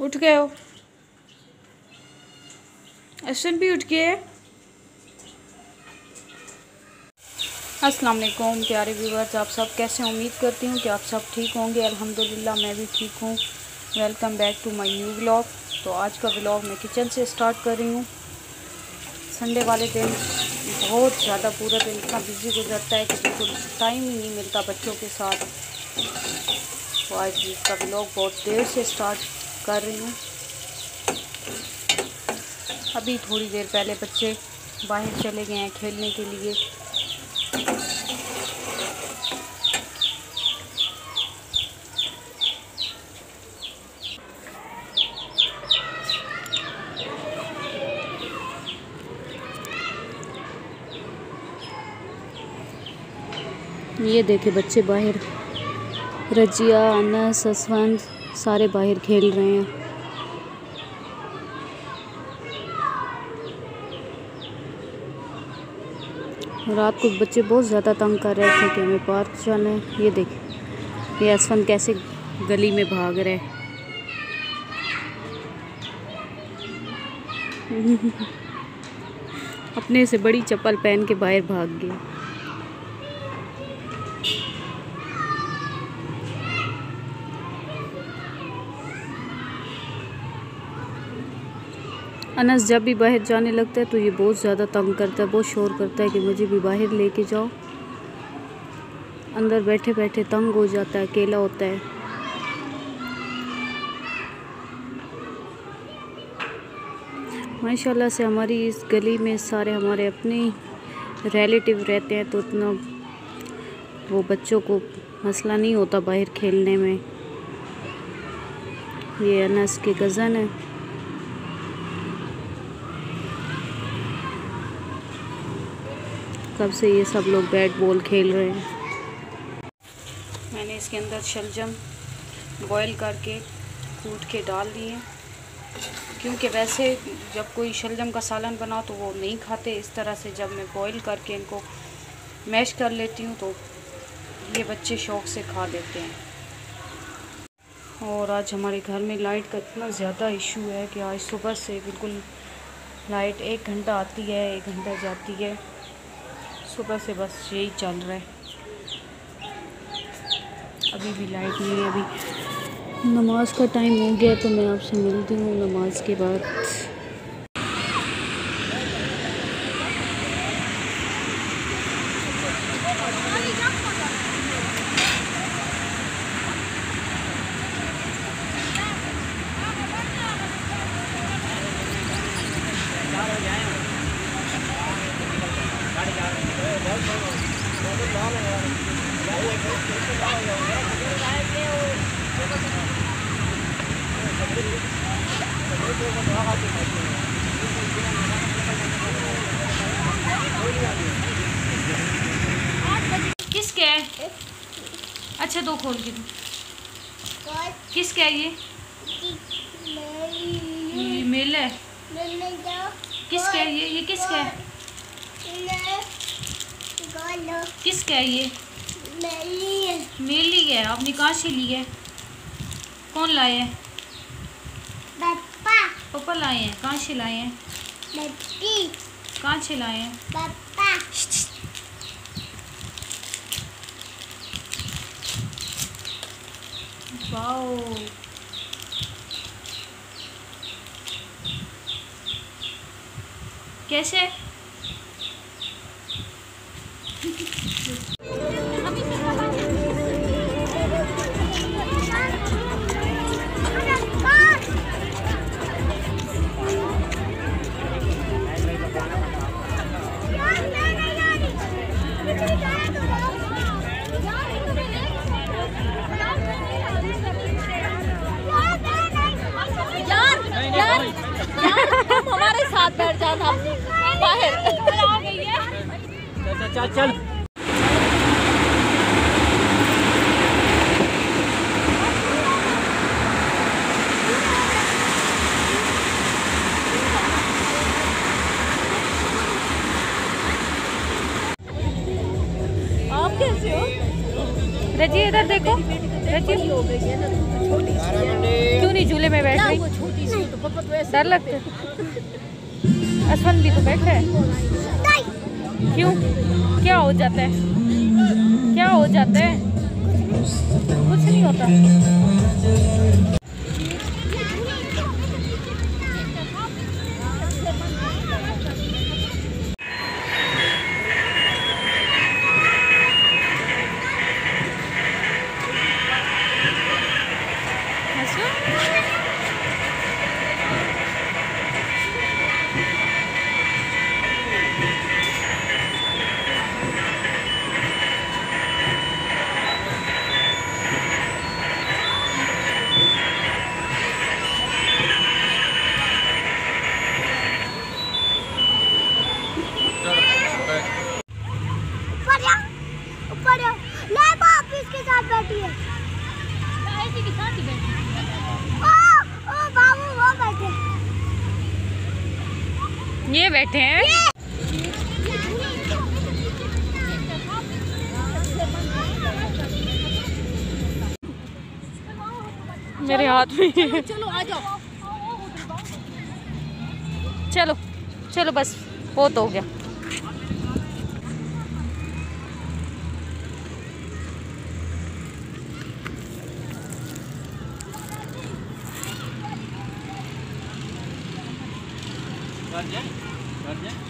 उठ गए हो? अश्विन भी उठ गए अस्सलाम वालेकुम प्यारे व्यूवर्स, आप सब कैसे उम्मीद करती हूँ कि आप सब ठीक होंगे। अल्हम्दुलिल्लाह, मैं भी ठीक हूँ। Welcome back to my new vlog तो आज का व्लॉग मैं किचन से स्टार्ट कर रही हूँ। संडे वाले दिन बहुत ज़्यादा पूरा दिन इतना बिज़ी गुजरता है कि बिल्कुल टाइम ही नहीं मिलता बच्चों के साथ। तो आज इसका व्लॉग बहुत देर से स्टार्ट कर रही हूँ। अभी थोड़ी देर पहले बच्चे बाहर चले गए हैं खेलने के लिए। ये देखे बच्चे बाहर, रजिया, अनस, असवंत सारे बाहर खेल रहे हैं। रात को बच्चे बहुत ज़्यादा तंग कर रहे थे कि हमें पार्क जाना है। ये देखें, ये असफन कैसे गली में भाग रहे अपने से बड़ी चप्पल पहन के बाहर भाग गए। अनस, जब भी बाहर जाने लगता है तो ये बहुत ज़्यादा तंग करता है, बहुत शोर करता है कि मुझे भी बाहर लेके जाओ। अंदर बैठे बैठे तंग हो जाता है, अकेला होता है। माशाल्लाह से हमारी इस गली में सारे हमारे अपने रिलेटिव रहते हैं तो उतना वो बच्चों को मसला नहीं होता बाहर खेलने में। ये अनस के कज़न है। कब से ये सब लोग बैट बॉल खेल रहे हैं। मैंने इसके अंदर शलजम बॉईल करके कूट के डाल दिए। क्योंकि वैसे जब कोई शलजम का सालन बनाओ तो वो नहीं खाते। इस तरह से जब मैं बॉईल करके इनको मैश कर लेती हूँ तो ये बच्चे शौक़ से खा लेते हैं। और आज हमारे घर में लाइट का इतना ज़्यादा इशू है कि आज सुबह से बिल्कुल लाइट एक घंटा आती है, एक घंटा जाती है। सुबह से बस यही चल रहा है। अभी भी लाइट नहीं है, अभी। नमाज़ का टाइम हो गया तो मैं आपसे मिलती हूँ नमाज़ के बाद। किसके है? अच्छा दो खोल के दो। किसके है ये? ये मेल है। किसके है ये? ये किसके है? किसके है ये? मेली है आपने कहाँ से ली है? कौन लाया हैं? पापा लाए हैं। कहाँ से लाए हैं? कहाँ से लाए हैं? वाओ। कैसे? चल चल चल आप कैसे हो? रजिए इधर देखो। हो है छोटी क्यों नहीं झूले में बैठ रही? तो वैसे डर लगता है। असवन भी तो बैठा है। क्यों? क्या हो जाता है? क्या हो जाता है? कुछ नहीं होता असवन ऊपर जा ऊपर जा ले बाप इसके साथ बैठी है ऐसी के साथ ही बैठी ओ ओ बाबू वो बैठे ये बैठे हैं। मेरे हाथ में। चलो आ जाओ। चलो चलो बस बहुत हो गया। क्या करता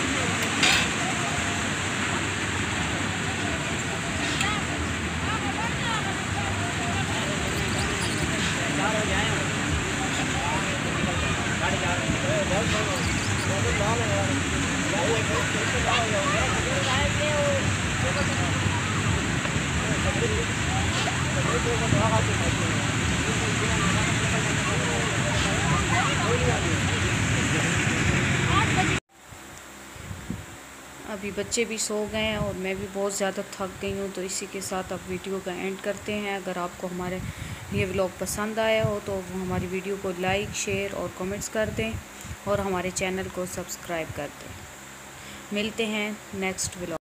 अभी बच्चे भी सो गए हैं और मैं भी बहुत ज़्यादा थक गई हूँ तो इसी के साथ अब वीडियो का एंड करते हैं। अगर आपको हमारे ये व्लॉग पसंद आया हो तो हमारी वीडियो को लाइक शेयर और कमेंट्स कर दें और हमारे चैनल को सब्सक्राइब कर दें। मिलते हैं नेक्स्ट व्लॉग